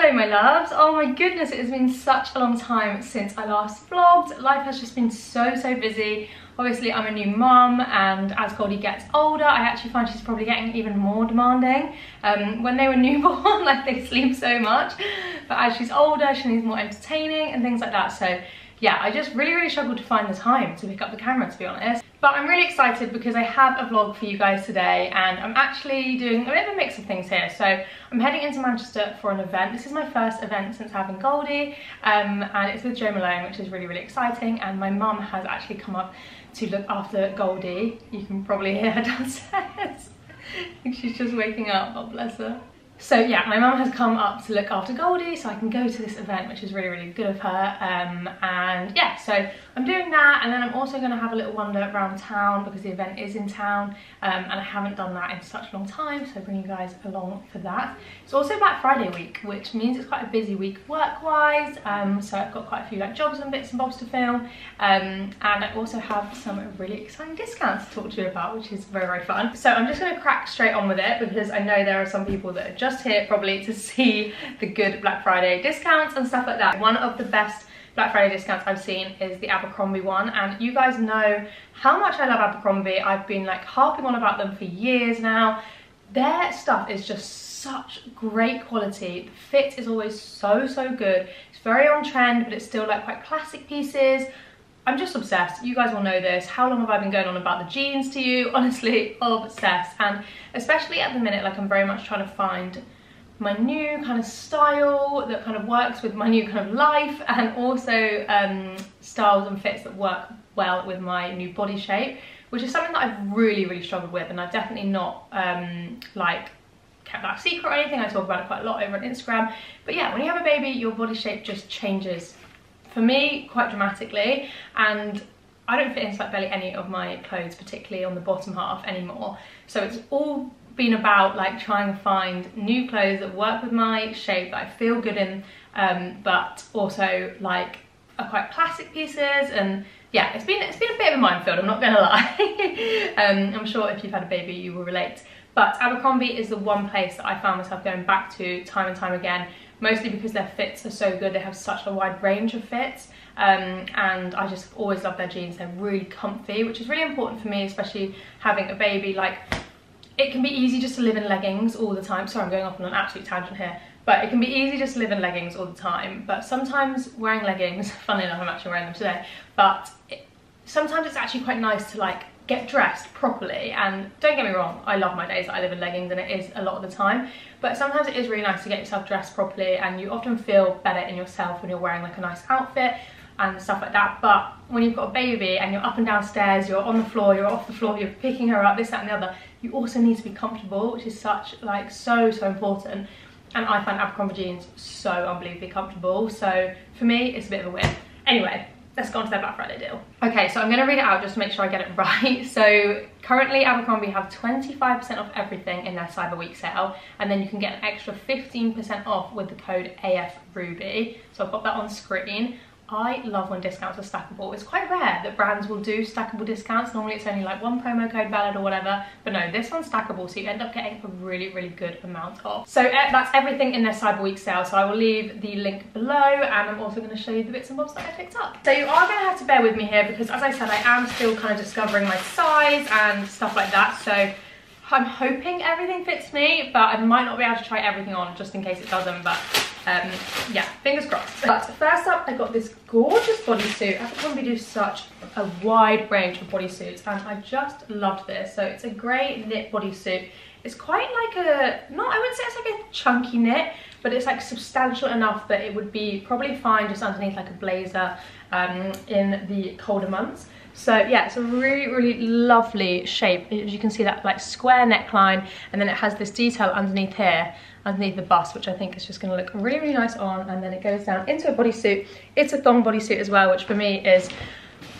Hello my loves. Oh my goodness, it has been such a long time since I last vlogged. Life has just been so, so busy. Obviously I'm a new mum and as Goldie gets older, I actually find she's probably getting even more demanding. Um, when they were newborn, like they sleep so much, but as she's older, she needs more entertaining and things like that. So yeah, I just really, really struggled to find the time to pick up the camera, to be honest. But I'm really excited because I have a vlog for you guys today and I'm actually doing a bit of a mix of things here. So I'm heading into Manchester for an event. This is my first event since having Goldie um, and it's with Jo Malone, which is really, really exciting. And my mum has actually come up to look after Goldie. You can probably hear her downstairs. I think she's just waking up, God bless her. So yeah, my mum has come up to look after Goldie so I can go to this event, which is really, really good of her. Um, and yeah, so I'm doing that and then I'm also going to have a little wander around town because the event is in town um, and I haven't done that in such a long time, so I bring you guys along for that. It's also Black Friday week, which means it's quite a busy week work-wise, um, so I've got quite a few like jobs and bits and bobs to film, um, and I also have some really exciting discounts to talk to you about, which is very, very fun. So I'm just going to crack straight on with it because I know there are some people that are just just here probably to see the good Black Friday discounts and stuff like that. One of the best Black Friday discounts I've seen is the Abercrombie one and you guys know how much I love Abercrombie. I've been like harping on about them for years now. Their stuff is just such great quality. The fit is always so, so good. It's very on trend, but it's still like quite classic pieces. I'm just obsessed. You guys will know this. How long have I been going on about the jeans to you? Honestly, obsessed. And especially at the minute, like I'm very much trying to find my new kind of style that kind of works with my new kind of life and also um, styles and fits that work well with my new body shape, which is something that I've really, really struggled with and I've definitely not um, like kept that secret or anything. I talk about it quite a lot over on Instagram. But yeah, when you have a baby, your body shape just changes for me quite dramatically and I don't fit into like barely any of my clothes particularly on the bottom half anymore. So it's all been about like trying to find new clothes that work with my shape that I feel good in um, but also like are quite classic pieces and yeah it's been it's been a bit of a minefield I'm not gonna lie. Um, I'm sure if you've had a baby you will relate. But Abercrombie is the one place that I found myself going back to time and time again mostly because their fits are so good. They have such a wide range of fits um, and I just always love their jeans. They're really comfy, which is really important for me, especially having a baby. Like, it can be easy just to live in leggings all the time. Sorry, I'm going off on an absolute tangent here. But it can be easy just to live in leggings all the time. But sometimes wearing leggings, funnily enough, I'm actually wearing them today, but it, sometimes it's actually quite nice to like get dressed properly. And don't get me wrong I love my days that I live in leggings and it is a lot of the time. But sometimes it is really nice to get yourself dressed properly and you often feel better in yourself when you're wearing like a nice outfit and stuff like that. But when you've got a baby and you're up and downstairs you're on the floor you're off the floor you're picking her up this that and the other you also need to be comfortable which is such like so so important. And I find Abercrombie jeans so unbelievably comfortable. So for me it's a bit of a win. Anyway let's go on to their Black Friday deal. Okay, so I'm gonna read it out just to make sure I get it right. So currently Abercrombie have 25% off everything in their Cyber Week sale, and then you can get an extra 15% off with the code AFRUBY. So I've got that on screen. I love when discounts are stackable. It's quite rare that brands will do stackable discounts. Normally it's only like one promo code valid or whatever, but no, this one's stackable, so you end up getting a really, really good amount off. So uh, that's everything in their Cyber Week sale, so I will leave the link below, and I'm also gonna show you the bits and bobs that I picked up. So you are gonna have to bear with me here because as I said, I am still kind of discovering my size and stuff like that, so I'm hoping everything fits me, but I might not be able to try everything on just in case it doesn't, but um, yeah, fingers crossed. But first up, I got this gorgeous bodysuit. I Abercrombie do such a wide range of bodysuits, and I just loved this. So it's a grey knit bodysuit. It's quite like a, not, I wouldn't say it's like a chunky knit, but it's like substantial enough that it would be probably fine just underneath like a blazer um, in the colder months. So yeah, it's a really, really lovely shape. As you can see that like square neckline and then it has this detail underneath here, underneath the bust, which I think is just gonna look really, really nice on. And then it goes down into a bodysuit. It's a thong bodysuit as well, which for me is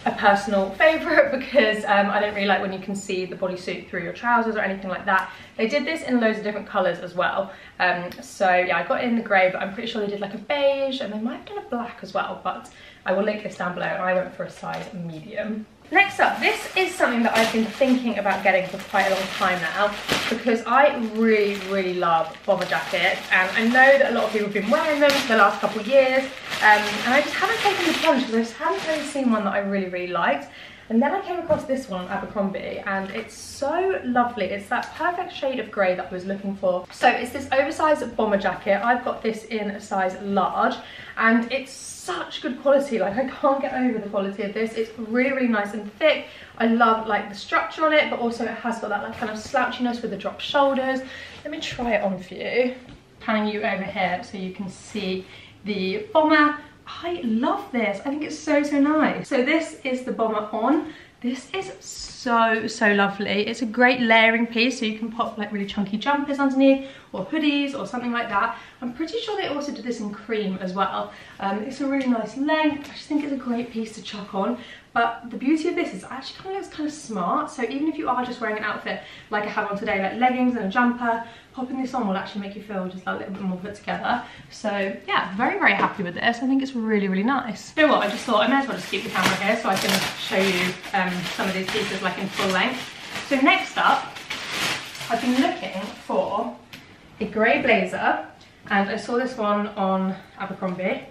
a personal favorite because um, I don't really like when you can see the bodysuit through your trousers or anything like that. They did this in loads of different colors as well. Um, so yeah, I got it in the gray, but I'm pretty sure they did like a beige and they might have done a black as well, but I will link this down below and I went for a size medium. Next up, this is something that I've been thinking about getting for quite a long time now because I really, really love bomber jackets and I know that a lot of people have been wearing them for the last couple of years um, and I just haven't taken the plunge because I just haven't really seen one that I really, really liked. And then I came across this one on Abercrombie and it's so lovely. It's that perfect shade of grey that I was looking for. So it's this oversized bomber jacket. I've got this in a size large and it's such good quality. Like I can't get over the quality of this. It's really, really nice and thick. I love like the structure on it, but also it has got that like kind of slouchiness with the drop shoulders. Let me try it on for you. Panning you over here so you can see the bomber I love this. I think it's so, so nice. So this is the bomber on. This is so, so lovely. It's a great layering piece, so you can pop like really chunky jumpers underneath or hoodies or something like that. I'm pretty sure they also did this in cream as well. Um, it's a really nice length. I just think it's a great piece to chuck on. But the beauty of this is actually kind of looks kind of smart. So even if you are just wearing an outfit like I have on today, like leggings and a jumper, popping this on will actually make you feel just a little bit more put together. So yeah, very, very happy with this. I think it's really, really nice. You know what, I just thought I may as well just keep the camera here so I can show you um, some of these pieces like in full length. So next up, I've been looking for a grey blazer and I saw this one on Abercrombie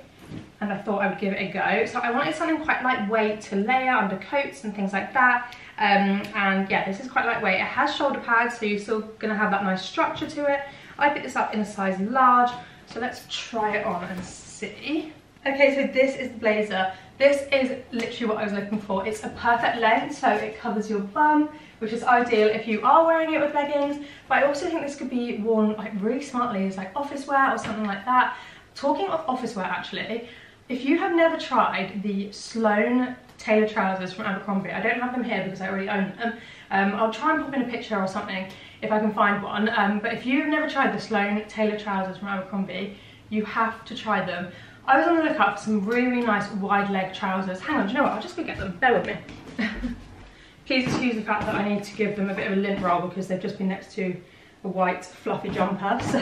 and I thought I would give it a go. So I wanted something quite lightweight to layer under coats and things like that. Um, and yeah, this is quite lightweight. It has shoulder pads, so you're still gonna have that nice structure to it. I picked this up in a size large, so let's try it on and see. Okay, so this is the blazer. This is literally what I was looking for. It's a perfect length, so it covers your bum, which is ideal if you are wearing it with leggings. But I also think this could be worn like really smartly as like office wear or something like that. Talking of office wear actually, if you have never tried the Sloane Taylor trousers from Abercrombie, I don't have them here because I already own them. Um, I'll try and pop in a picture or something if I can find one. Um, but if you've never tried the Sloane Tailored trousers from Abercrombie, you have to try them. I was on the lookout for some really, really nice wide leg trousers. Hang on, do you know what? I'll just go get them. Bear with me. Please excuse the fact that I need to give them a bit of a lint roll because they've just been next to a white fluffy jumper. So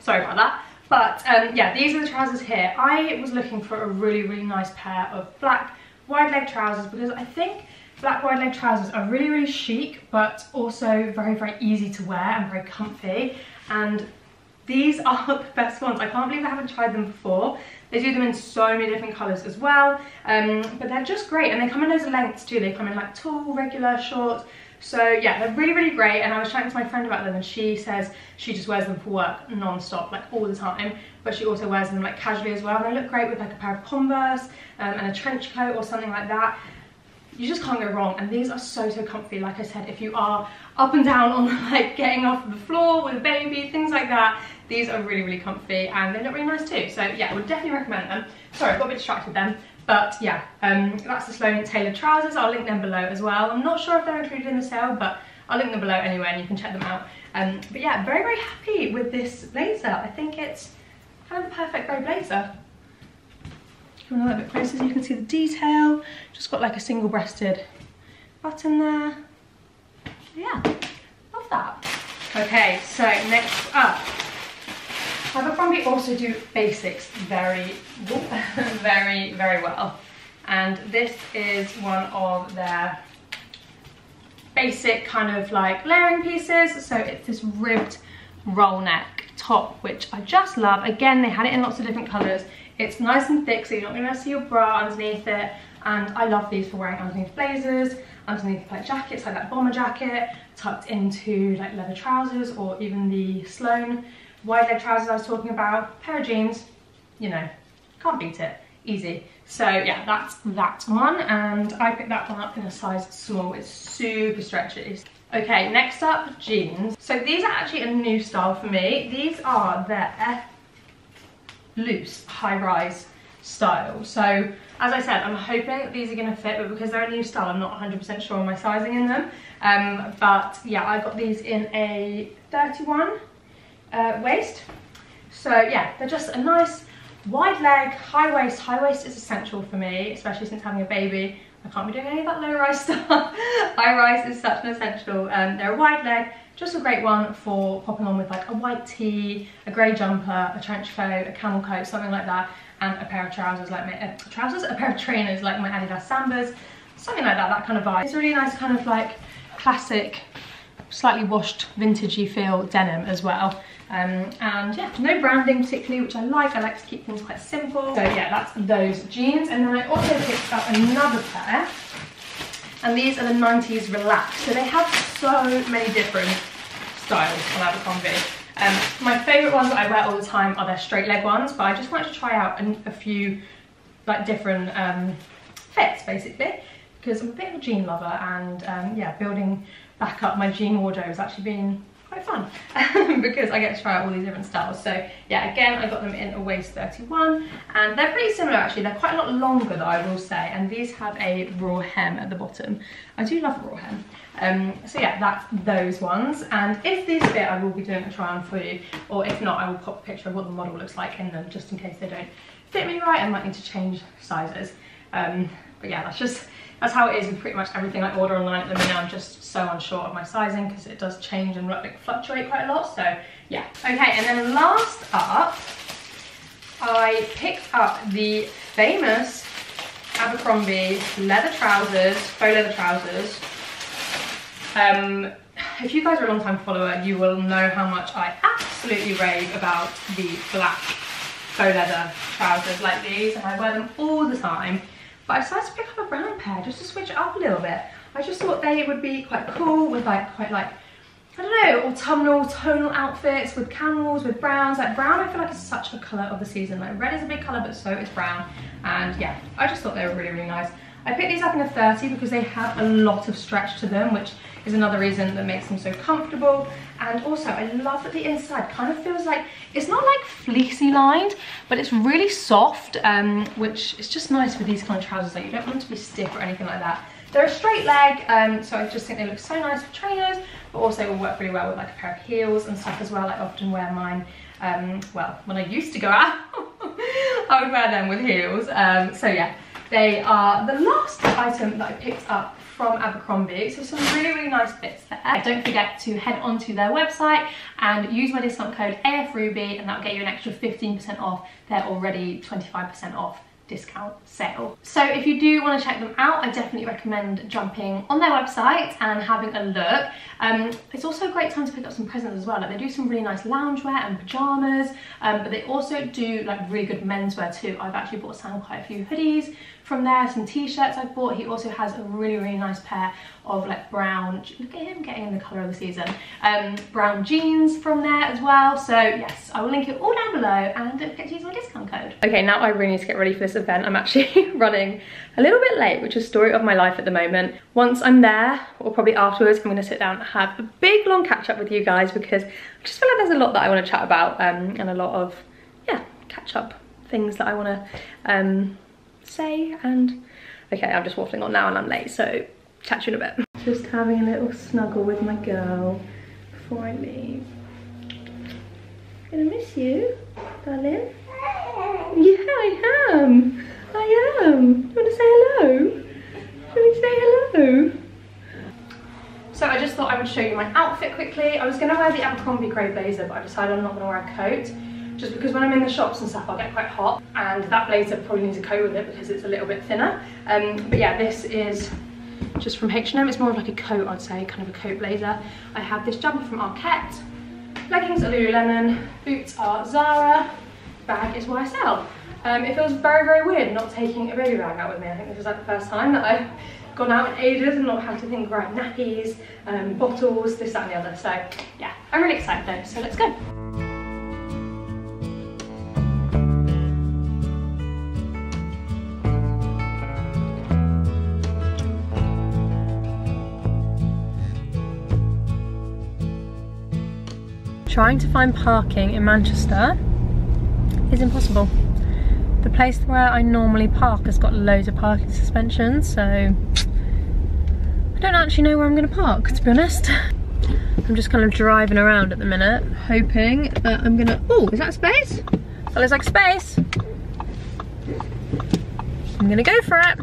sorry about that. But um, yeah, these are the trousers here. I was looking for a really, really nice pair of black wide leg trousers because I think black wide leg trousers are really, really chic, but also very, very easy to wear and very comfy. And these are the best ones. I can't believe I haven't tried them before. They do them in so many different colours as well, um, but they're just great. And they come in of lengths too. They come in like tall, regular, short, so yeah, they're really, really great. And I was chatting to my friend about them and she says she just wears them for work non-stop, like all the time. But she also wears them like casually as well. And they look great with like a pair of Converse um, and a trench coat or something like that. You just can't go wrong. And these are so, so comfy. Like I said, if you are up and down on like getting off the floor with a baby, things like that, these are really, really comfy and they look really nice too. So yeah, I would definitely recommend them. Sorry, I got a bit distracted then. But yeah, um, that's the Sloane Tailored trousers. I'll link them below as well. I'm not sure if they're included in the sale, but I'll link them below anyway and you can check them out. Um, but yeah, very, very happy with this blazer. I think it's kind of the perfect grey blazer. Come a little bit closer so you can see the detail. Just got like a single breasted button there. Yeah, love that. Okay, so next up, Abercrombie also do basics very, very, very well. And this is one of their basic kind of like layering pieces. So it's this ribbed roll neck top, which I just love. Again, they had it in lots of different colors. It's nice and thick, so you're not gonna see your bra underneath it. And I love these for wearing underneath blazers, underneath like jackets, like that bomber jacket, tucked into like leather trousers, or even the Sloane wide leg trousers I was talking about, pair of jeans, you know, can't beat it, easy. So yeah, that's that one, and I picked that one up in a size small, it's super stretchy. Okay, next up, jeans. So these are actually a new style for me. These are their loose, high-rise style. So as I said, I'm hoping these are gonna fit, but because they're a new style, I'm not 100% sure on my sizing in them. Um, but yeah, I got these in a 31 uh, waist. So yeah, they're just a nice wide leg, high waist. High waist is essential for me, especially since having a baby. I can't be doing any of that low rise stuff. high rise is such an essential. Um, they're a wide leg, just a great one for popping on with like a white tee, a grey jumper, a trench coat, a camel coat, something like that, and a pair of trousers like my uh, trousers, a pair of trainers like my Adidas Sambas. something like that, that kind of vibe. It's a really nice kind of like classic, slightly washed, vintagey feel denim as well. Um, and yeah, no branding particularly, which I like. I like to keep things quite simple. So yeah, that's those jeans. And then I also picked up another pair. And these are the 90s Relax. So they have so many different styles on Abercrombie. Um, my favourite ones that I wear all the time are their straight leg ones, but I just wanted to try out a, a few like different um, fits basically because I'm a bit of a jean lover and um, yeah, building back up my jean wardrobe has actually been quite fun because I get to try out all these different styles. So yeah, again, I got them in a waist 31 and they're pretty similar actually. They're quite a lot longer though, I will say. And these have a raw hem at the bottom. I do love raw hem. Um, so yeah, that's those ones. And if these fit, I will be doing a try on for you. Or if not, I will pop a picture of what the model looks like in them just in case they don't fit me right. I might need to change sizes. Um, but yeah, that's just that's how it is with pretty much everything I order online at the minute. I'm just so unsure of my sizing because it does change and fluctuate quite a lot. So yeah. Okay, and then last up, I picked up the famous Abercrombie leather trousers, faux leather trousers. Um, if you guys are a long time follower, you will know how much I absolutely rave about the black faux leather trousers like these and I wear them all the time but I decided to pick up a brown pair just to switch it up a little bit. I just thought they would be quite cool with like quite like, I don't know, autumnal tonal outfits with camels, with browns. Like brown I feel like is such a colour of the season. Like red is a big colour but so is brown. And yeah, I just thought they were really, really nice. I picked these up in a 30 because they have a lot of stretch to them, which is another reason that makes them so comfortable. And also, I love that the inside kind of feels like, it's not like fleecy lined, but it's really soft, um, which is just nice with these kind of trousers. Like you don't want to be stiff or anything like that. They're a straight leg, um, so I just think they look so nice for trainers, but also will work really well with like a pair of heels and stuff as well. I often wear mine, um, well, when I used to go out, I would wear them with heels. Um, so yeah, they are the last item that I picked up from Abercrombie. So some really, really nice bits there. Don't forget to head onto their website and use my discount code AFRuby and that'll get you an extra 15% off. They're already 25% off discount sale. So if you do want to check them out, I definitely recommend jumping on their website and having a look. Um, it's also a great time to pick up some presents as well. Like they do some really nice loungewear and pajamas, um, but they also do like really good menswear too. I've actually bought Sam quite a few hoodies from there, some t-shirts I've bought. He also has a really, really nice pair of like brown, look at him getting in the colour of the season, um, brown jeans from there as well. So yes, I will link it all down below and don't forget to use my discount code. Okay, now I really need to get ready for this event. I'm actually running a little bit late, which is story of my life at the moment. Once I'm there, or probably afterwards, I'm gonna sit down and have a big long catch up with you guys because I just feel like there's a lot that I wanna chat about um, and a lot of, yeah, catch up things that I wanna um, say and okay I'm just waffling on now and I'm late so catch you in a bit. Just having a little snuggle with my girl before I leave. Gonna miss you, darling. Yeah, I am. I am. You wanna say hello? You wanna say hello? So I just thought I would show you my outfit quickly. I was gonna wear the Abercrombie grey blazer, but I decided I'm not gonna wear a coat just because when I'm in the shops and stuff I'll get quite hot and that blazer probably needs a coat with it because it's a little bit thinner. Um, but yeah this is just from H&M it's more of like a coat I'd say kind of a coat blazer. I have this jumper from Arket leggings are Lululemon boots are Zara. Bag is YSL um, it feels very very weird not taking a baby bag out with me. I think this is like the first time that I've gone out in ages and not had to think about nappies um, bottles this that and the other. So yeah I'm really excited though. So let's go trying to find parking in Manchester is impossible. The place where I normally park has got loads of parking suspensions, so I don't actually know where I'm going to park, to be honest. I'm just kind of driving around at the minute, hoping that I'm going to... Oh, is that space? That looks like space. I'm going to go for it.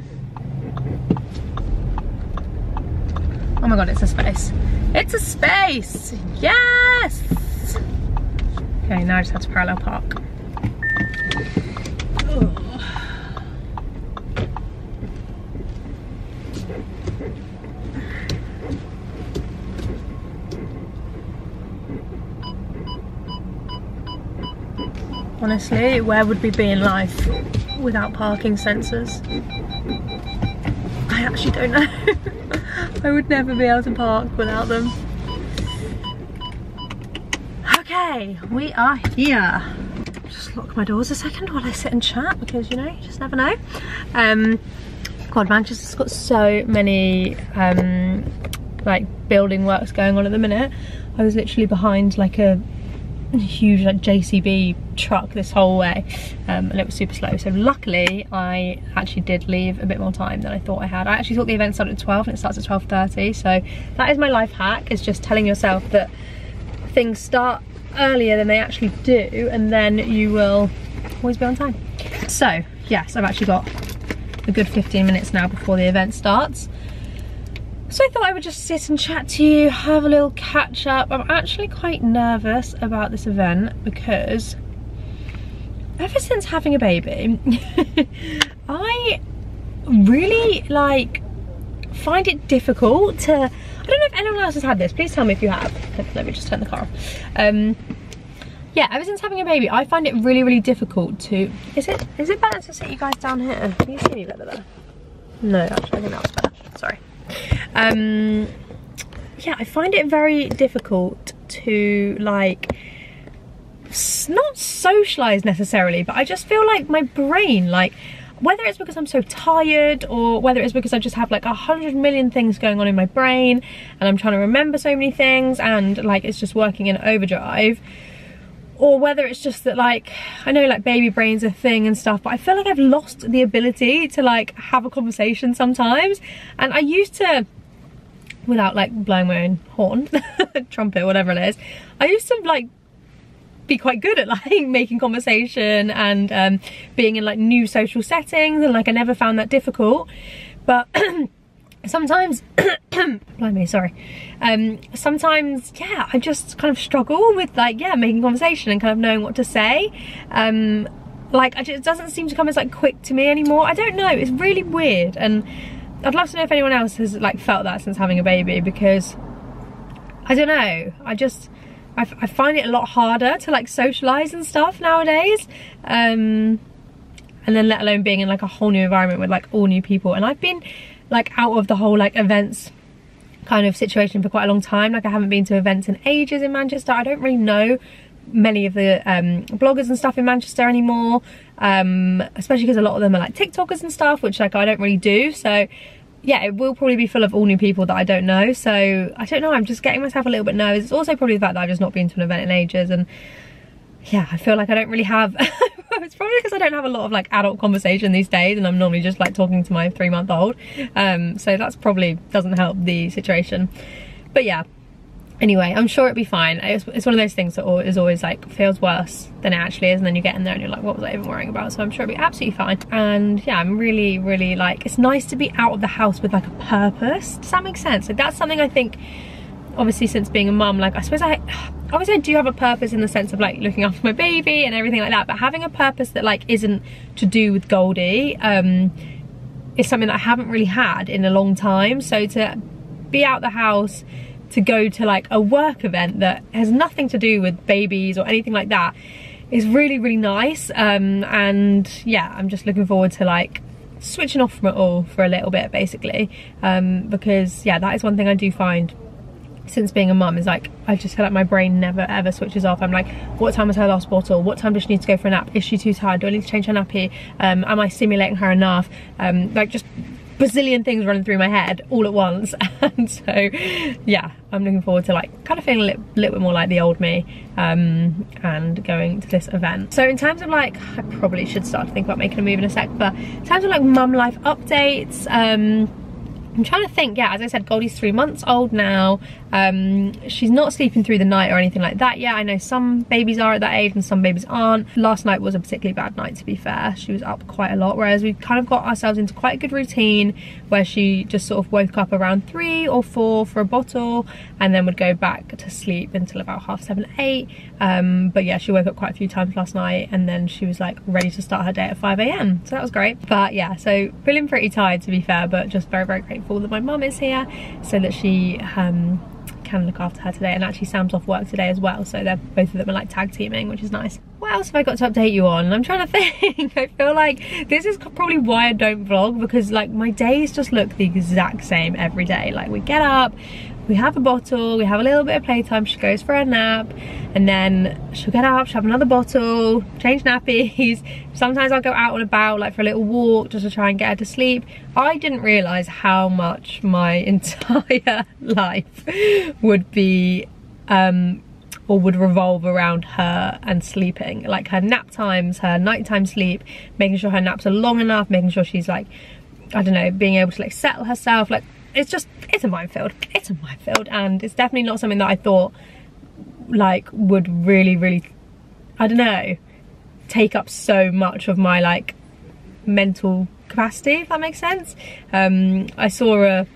Oh my god, it's a space. It's a space! Yes! Okay, now I just have to parallel park. honestly where would we be in life without parking sensors? I actually don't know. I would never be able to park without them. Okay, we are here. Just lock my doors a second while I sit and chat because you know, you just never know. Um, God, Manchester's got so many um, like building works going on at the minute. I was literally behind like a huge like JCB truck this whole way um, and it was super slow so luckily I actually did leave a bit more time than I thought I had I actually thought the event started at 12 and it starts at 12.30 so that is my life hack is just telling yourself that things start earlier than they actually do and then you will always be on time so yes I've actually got a good 15 minutes now before the event starts so I thought I would just sit and chat to you, have a little catch up. I'm actually quite nervous about this event because ever since having a baby, I really like find it difficult to, I don't know if anyone else has had this, please tell me if you have. Let me just turn the car off. Um, yeah, ever since having a baby, I find it really, really difficult to, is it, is it better to sit you guys down here? Can you see me better there? No, actually, I think that was better, sorry. Um, yeah, I find it very difficult to like not socialize necessarily, but I just feel like my brain, like whether it's because I'm so tired or whether it's because I just have like a hundred million things going on in my brain and I'm trying to remember so many things and like it's just working in overdrive or whether it's just that like I know like baby brain's a thing and stuff but I feel like I've lost the ability to like have a conversation sometimes. And I used to without like blowing my own horn trumpet whatever it is I used to like be quite good at like making conversation and um, being in like new social settings and like I never found that difficult. But sometimes blimey sorry. Um sometimes yeah i just kind of struggle with like yeah making conversation and kind of knowing what to say. Um like just, it doesn't seem to come as like quick to me anymore. I don't know it's really weird and i'd love to know if anyone else has like felt that since having a baby because i don't know. I just I, I find it a lot harder to like socialize and stuff nowadays um and then let alone being in like a whole new environment with like all new people. And i've been like out of the whole like events kind of situation for quite a long time. Like I haven't been to events in ages in Manchester. I don't really know many of the um, bloggers and stuff in Manchester anymore um, especially because a lot of them are like TikTokers and stuff which like I don't really do. So yeah it will probably be full of all new people that I don't know so I don't know I'm just getting myself a little bit nervous it's also probably the fact that I've just not been to an event in ages and yeah I feel like I don't really have it's probably because I don't have a lot of like adult conversation these days and I'm normally just like talking to my three month old. Um, so that's probably doesn't help the situation. But yeah, anyway, I'm sure it'll be fine. It's, it's, one of those things that is always like feels worse than it actually is and then you get in there and you're like, what was I even worrying about? So I'm sure it'll be absolutely fine. And yeah, I'm really, really like, it's nice to be out of the house with like a purpose. Does that make sense? Like that's something I think obviously since being a mum like I suppose I obviously I do have a purpose in the sense of like looking after my baby and everything like that but having a purpose that like isn't to do with Goldie um is something that I haven't really had in a long time so to be out the house to go to like a work event that has nothing to do with babies or anything like that is really really nice. Um and yeah I'm just looking forward to like switching off from it all for a little bit basically. Um because yeah that is one thing I do find since being a mum is like I just feel like my brain never ever switches off. I'm like what time is her last bottle? What time does she need to go for a nap? Is she too tired? Do I need to change her nappy? Um, am I stimulating her enough? Um, like just bazillion things running through my head all at once. And so yeah I'm looking forward to like kind of feeling a little, little bit more like the old me um, and going to this event. So in terms of like I probably should start to think about making a move in a sec but in terms of like mum life updates um, I'm trying to think, yeah, as I said, Goldie's three months old now. Um, she's not sleeping through the night or anything like that yet. I know some babies are at that age and some babies aren't. Last night was a particularly bad night, to be fair. She was up quite a lot, whereas we kind of got ourselves into quite a good routine where she just sort of woke up around three or four for a bottle and then would go back to sleep until about half seven, eight. Um, but yeah, she woke up quite a few times last night and then she was like ready to start her day at 5 a.m. So that was great. But yeah, so feeling pretty tired to be fair, but just very, very grateful that my mum is here so that she um, can look after her today and actually Sam's off work today as well so they're both of them are like tag teaming which is nice. What else have I got to update you on? I'm trying to think. I feel like this is probably why I don't vlog because like my days just look the exact same every day. Like we get up, we have a bottle, we have a little bit of playtime, she goes for a nap, and then she'll get up, she'll have another bottle, change nappies. Sometimes I'll go out and about like for a little walk just to try and get her to sleep. I didn't realise how much my entire life would be um, or would revolve around her and sleeping. Like her nap times, her nighttime sleep, making sure her naps are long enough, making sure she's like, I don't know, being able to like settle herself. Like it's just, it's a minefield. It's a minefield and it's definitely not something that I thought like would really, really, I don't know, take up so much of my like mental capacity, if that makes sense. Um, I saw a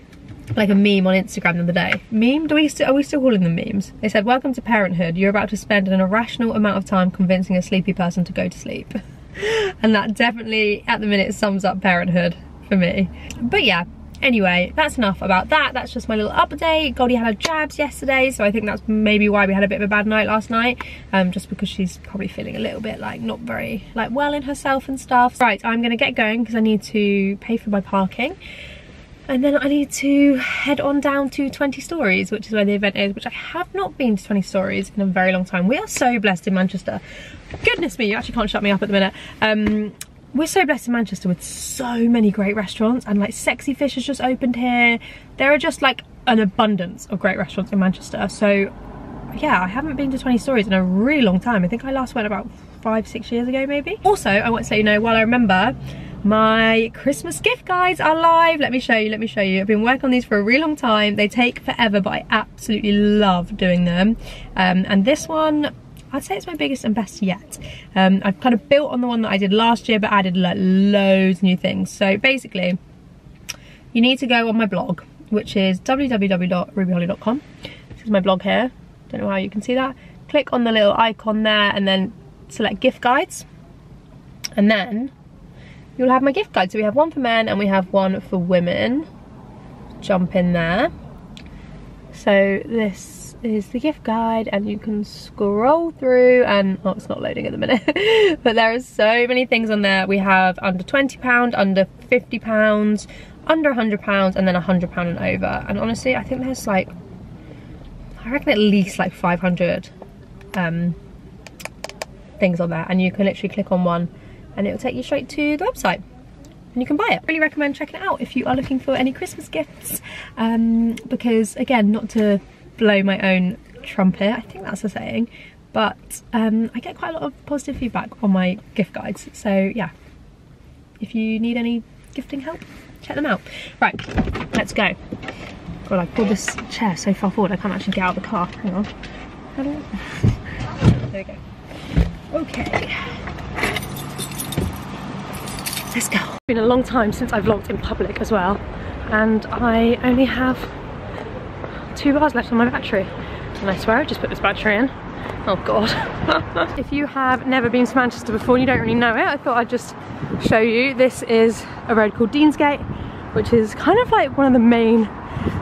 like a meme on Instagram the other day. Meme? Do we still, are we still calling them memes? They said, welcome to parenthood. You're about to spend an irrational amount of time convincing a sleepy person to go to sleep. and that definitely, at the minute, sums up parenthood for me. But yeah, anyway, that's enough about that. That's just my little update. Goldie had her jabs yesterday, so I think that's maybe why we had a bit of a bad night last night. Um, just because she's probably feeling a little bit like not very like well in herself and stuff. Right, I'm gonna get going because I need to pay for my parking and then I need to head on down to 20 Stories, which is where the event is, which I have not been to 20 Stories in a very long time. We are so blessed in Manchester. Goodness me, you actually can't shut me up at the minute. Um, we're so blessed in Manchester with so many great restaurants and like Sexy Fish has just opened here. There are just like an abundance of great restaurants in Manchester. So yeah, I haven't been to 20 Stories in a really long time. I think I last went about five, six years ago maybe. Also, I want to let you know, while I remember, my Christmas gift guides are live. Let me show you, let me show you. I've been working on these for a really long time. They take forever, but I absolutely love doing them. Um, and this one, I'd say it's my biggest and best yet. Um, I've kind of built on the one that I did last year, but added like loads of new things. So basically, you need to go on my blog, which is www.rubyholley.com. This is my blog here. Don't know how you can see that. Click on the little icon there and then select gift guides. And then you'll have my gift guide. So we have one for men and we have one for women. Jump in there. So this is the gift guide and you can scroll through and, oh it's not loading at the minute, but there are so many things on there. We have under £20, under £50, under £100 and then £100 and over. And honestly, I think there's like, I reckon at least like 500 um, things on there and you can literally click on one and it will take you straight to the website and you can buy it. Really recommend checking it out if you are looking for any Christmas gifts um, because again, not to blow my own trumpet, I think that's a saying, but um, I get quite a lot of positive feedback on my gift guides. So yeah, if you need any gifting help, check them out. Right, let's go. God, I pulled this chair so far forward I can't actually get out of the car. Hang on. There we go. Okay. Let's go. It's been a long time since I've vlogged in public as well and I only have two bars left on my battery and I swear I just put this battery in. Oh god. if you have never been to Manchester before and you don't really know it, I thought I'd just show you. This is a road called Deansgate, which is kind of like one of the main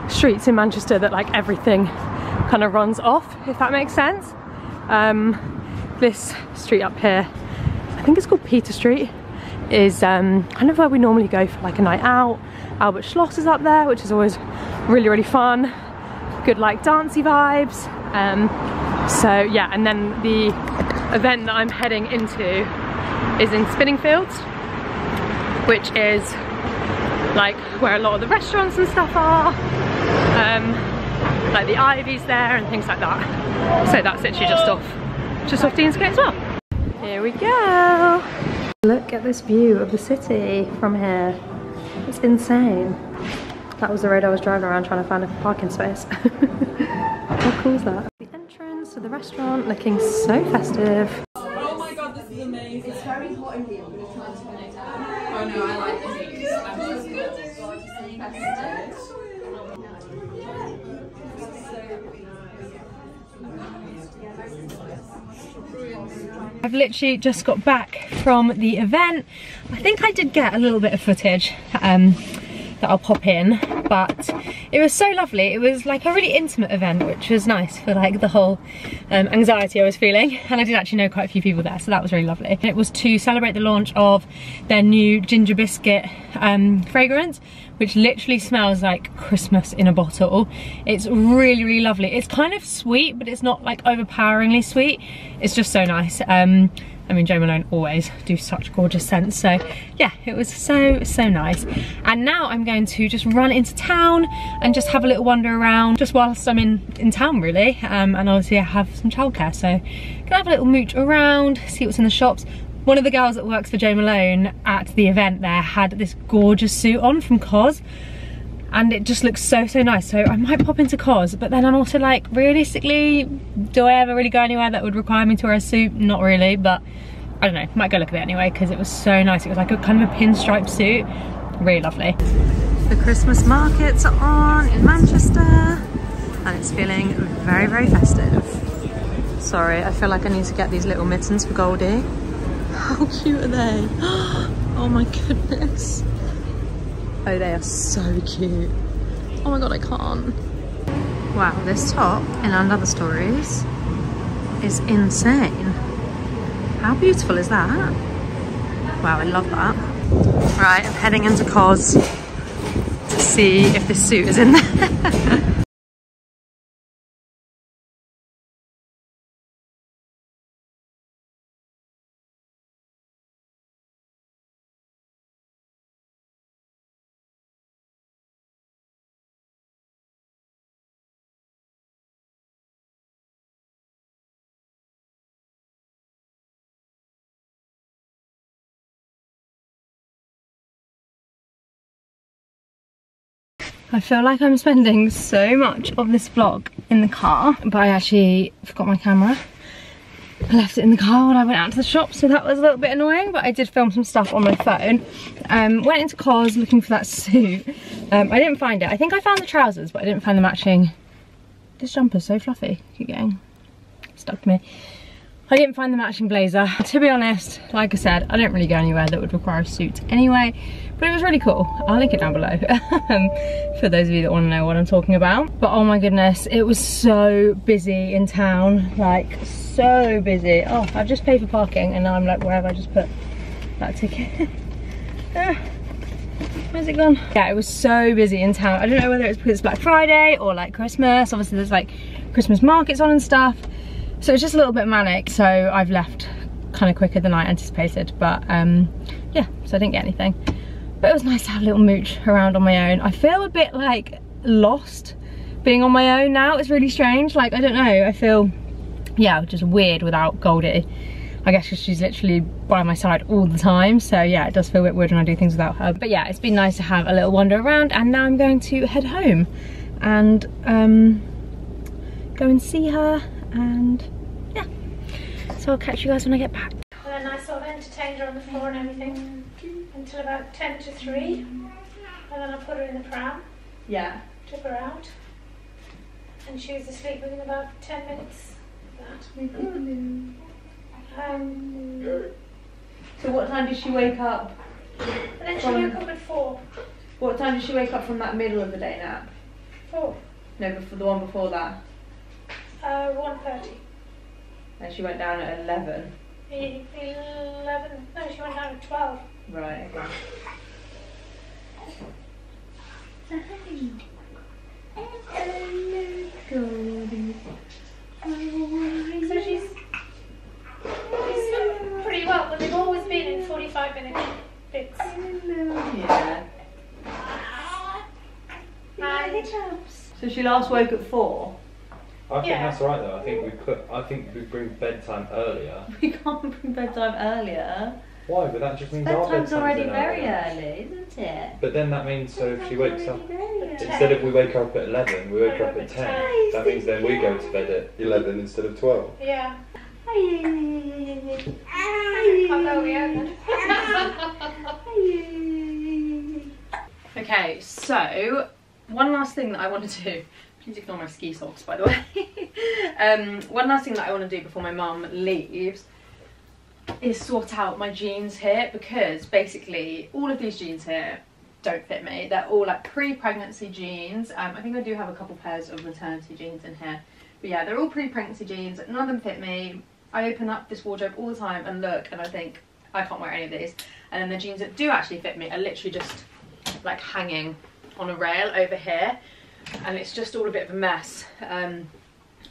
streets in Manchester that like everything kind of runs off, if that makes sense. Um, this street up here, I think it's called Peter Street is um, kind of where we normally go for like a night out. Albert Schloss is up there, which is always really, really fun. Good like dancey vibes. Um, so yeah, and then the event that I'm heading into is in Spinningfields, which is like where a lot of the restaurants and stuff are. Um, like the Ivy's there and things like that. So that's literally just off, just off Deansgate as well. Here we go. Look at this view of the city from here. It's insane. That was the road I was driving around trying to find a parking space. How cool is that? The entrance to the restaurant looking so festive. Oh my god, this is amazing. It's very hot in here. I'm going to try and turn it down. Oh no, I like the heat. I'm just festive. I've literally just got back from the event. I think I did get a little bit of footage. Um, that I'll pop in. But it was so lovely. It was like a really intimate event, which was nice for like the whole um, anxiety I was feeling. And I did actually know quite a few people there, so that was really lovely. it was to celebrate the launch of their new ginger biscuit um, fragrance, which literally smells like Christmas in a bottle. It's really, really lovely. It's kind of sweet, but it's not like overpoweringly sweet. It's just so nice. Um, I mean, Jo Malone always do such gorgeous scents. So yeah, it was so, so nice. And now I'm going to just run into town and just have a little wander around just whilst I'm in, in town really. Um, and obviously I have some childcare. So gonna have a little mooch around, see what's in the shops. One of the girls that works for Jo Malone at the event there had this gorgeous suit on from COS and it just looks so so nice. So I might pop into COS but then I'm also like realistically do I ever really go anywhere that would require me to wear a suit? Not really but I don't know. Might go look at it anyway because it was so nice. It was like a kind of a pinstripe suit. Really lovely. The Christmas markets are on in Manchester and it's feeling very very festive. Sorry I feel like I need to get these little mittens for Goldie. How cute are they? Oh my goodness Oh, they are so cute. Oh my god, I can't. Wow, this top in & Other Stories is insane. How beautiful is that? Wow, I love that. Right, I'm heading into COS to see if this suit is in there. I feel like I'm spending so much of this vlog in the car, but I actually forgot my camera. I left it in the car when I went out to the shop, so that was a little bit annoying, but I did film some stuff on my phone. Um, went into COS looking for that suit. Um, I didn't find it. I think I found the trousers, but I didn't find the matching. This jumper's so fluffy. Keep getting stuck to me. I didn't find the matching blazer. To be honest, like I said, I don't really go anywhere that would require a suit anyway, but it was really cool. I'll link it down below um, for those of you that want to know what I'm talking about. But oh my goodness, it was so busy in town, like so busy. Oh, I've just paid for parking and now I'm like, where have I just put that ticket? ah. Where's it gone? Yeah, it was so busy in town. I don't know whether it's because it's Black Friday or like Christmas. Obviously there's like Christmas markets on and stuff. So it's just a little bit manic, so I've left kind of quicker than I anticipated, but um, yeah, so I didn't get anything. But it was nice to have a little mooch around on my own. I feel a bit like lost being on my own now. It's really strange, like, I don't know, I feel, yeah, just weird without Goldie. I guess because she's literally by my side all the time. So yeah, it does feel a bit weird when I do things without her. But yeah, it's been nice to have a little wander around and now I'm going to head home and um, go and see her and yeah. so I'll catch you guys when I get back. Well, a nice sort of entertained her on the floor and everything until about 10 to 3. And then I put her in the pram. Yeah. Took her out. And she was asleep within about 10 minutes. That. Um, so what time did she wake up? And then she woke up at 4. What time did she wake up from that middle of the day nap? 4. No, before the one before that. Uh, 1.30. And she went down at 11. 11. No, she went down at 12. Right, okay. So she's, she's pretty well, but they've always been in 45 minute bits. Yeah. And So she last woke at 4? I think Yeah. that's right though. I think we put. I think we bring bedtime earlier. We can't bring bedtime earlier. Why? But that just means our Bedtime's bedtime's already in very earlier. early, isn't it? But then that means so if she wakes up instead of we wake up at eleven, we wake Wake up up at at ten. That means then we go to bed at eleven instead of twelve. Yeah. Although we haven't. Okay, so one last thing that I want to do. Please ignore my ski socks, by the way. um, one last thing that I want to do before my mum leaves is sort out my jeans here because basically all of these jeans here don't fit me. They're all like pre-pregnancy jeans. Um, I think I do have a couple pairs of maternity jeans in here. But yeah, they're all pre-pregnancy jeans. None of them fit me. I open up this wardrobe all the time and look and I think, I can't wear any of these. And then the jeans that do actually fit me are literally just like hanging on a rail over here. And it's just all a bit of a mess. Um,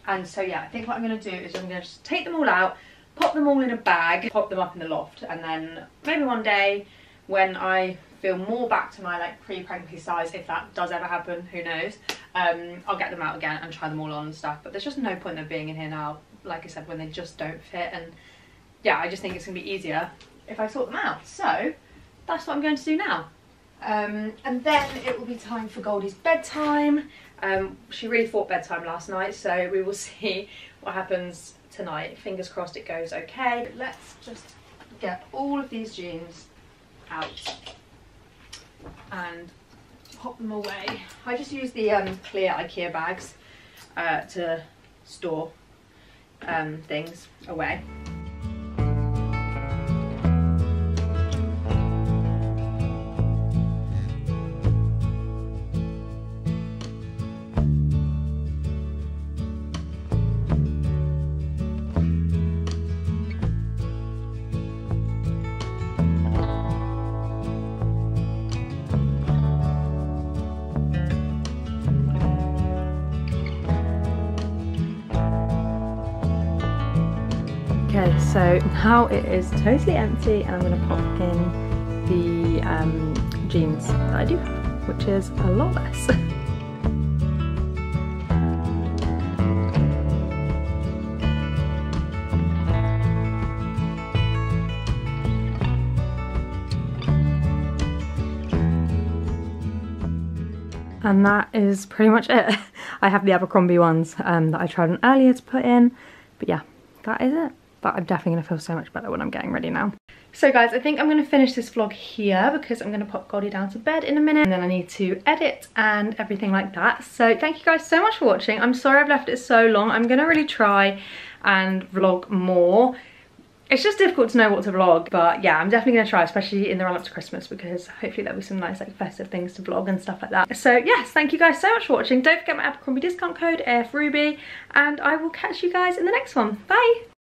and so yeah, I think what I'm gonna do is I'm gonna just take them all out, pop them all in a bag, pop them up in the loft. And then maybe one day when I feel more back to my like pre-pregnancy size, if that does ever happen, who knows, um, I'll get them out again and try them all on and stuff. But there's just no point of being in here now, like I said, when they just don't fit. And yeah, I just think it's gonna be easier if I sort them out. So that's what I'm going to do now. Um, and then it will be time for Goldie's bedtime. Um, she really fought bedtime last night, so we will see what happens tonight. Fingers crossed it goes okay. Let's just get all of these jeans out and pop them away. I just use the um, clear Ikea bags uh, to store um, things away. Okay, so now it is totally empty and I'm going to pop in the um, jeans that I do have, which is a lot less. And that is pretty much it. I have the Abercrombie ones um, that I tried on earlier to put in, but yeah, that is it but I'm definitely gonna feel so much better when I'm getting ready now. So guys, I think I'm gonna finish this vlog here because I'm gonna pop Goldie down to bed in a minute and then I need to edit and everything like that. So thank you guys so much for watching. I'm sorry I've left it so long. I'm gonna really try and vlog more. It's just difficult to know what to vlog, but yeah, I'm definitely gonna try, especially in the run up to Christmas because hopefully there'll be some nice like festive things to vlog and stuff like that. So yes, thank you guys so much for watching. Don't forget my Abercrombie discount code AFRuby and I will catch you guys in the next one. Bye!